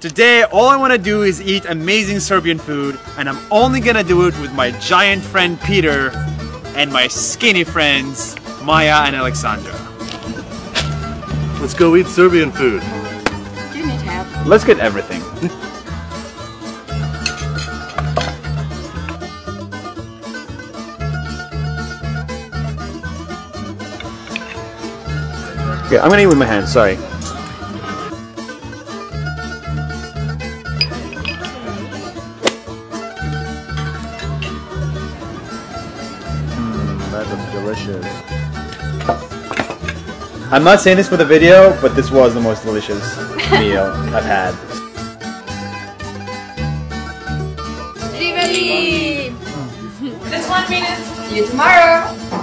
Today, all I want to do is eat amazing Serbian food, and I'm only gonna do it with my giant friend Peter and my skinny friends Maya and Alexandra. Let's go eat Serbian food. Do you need help? Let's get everything. Okay, I'm gonna eat with my hands, sorry. Mmm, that looks delicious. I'm not saying this for the video, but this was the most delicious meal I've had. Rivali! That's mm. one minute. See you tomorrow.